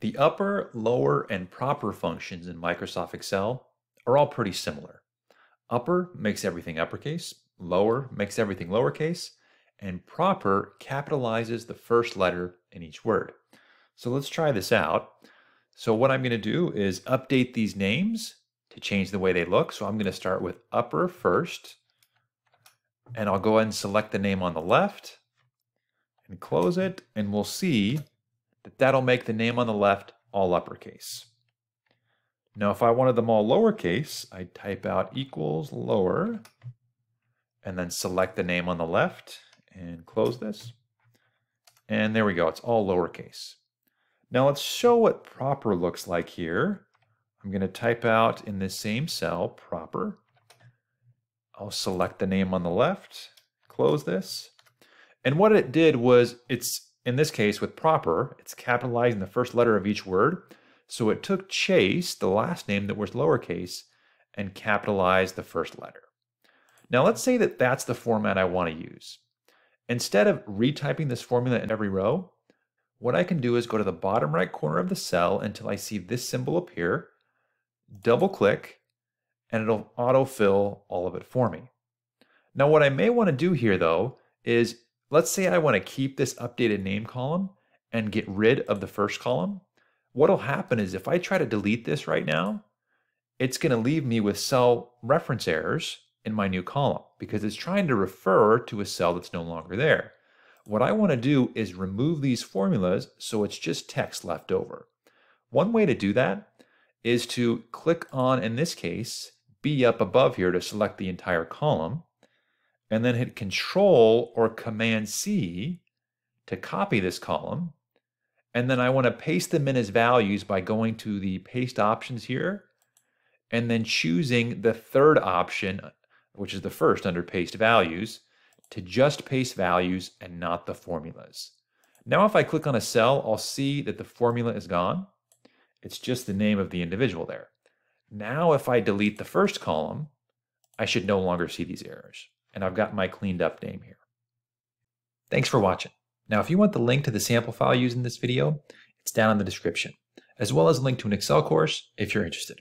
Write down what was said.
The upper, lower, and proper functions in Microsoft Excel are all pretty similar. Upper makes everything uppercase, lower makes everything lowercase, and proper capitalizes the first letter in each word. So let's try this out. So what I'm going to do is update these names to change the way they look. So I'm going to start with upper first, and I'll go ahead and select the name on the left and close it, and we'll see that that'll make the name on the left all uppercase. Now, if I wanted them all lowercase, I'd type out equals lower and then select the name on the left and close this. And there we go, it's all lowercase. Now let's show what proper looks like here. I'm going to type out in this same cell, proper. I'll select the name on the left, close this. And what it did was it's in this case, with proper, it's capitalizing the first letter of each word. So it took Chase, the last name that was lowercase, and capitalized the first letter. Now let's say that that's the format I want to use. Instead of retyping this formula in every row, what I can do is go to the bottom right corner of the cell until I see this symbol appear, double click, and it'll autofill all of it for me. Now what I may want to do here though is Let's say I want to keep this updated name column and get rid of the first column. What'll happen is if I try to delete this right now, it's going to leave me with cell reference errors in my new column because it's trying to refer to a cell that's no longer there. What I want to do is remove these formulas so it's just text left over. One way to do that is to click on, in this case, B up above here to select the entire column and then hit Control or Command C to copy this column. And then I want to paste them in as values by going to the paste options here and then choosing the third option, which is the first under paste values, to just paste values and not the formulas. Now if I click on a cell, I'll see that the formula is gone. It's just the name of the individual there. Now if I delete the first column, I should no longer see these errors and I've got my cleaned up name here. Thanks for watching. Now, if you want the link to the sample file used in this video, it's down in the description, as well as a link to an Excel course if you're interested.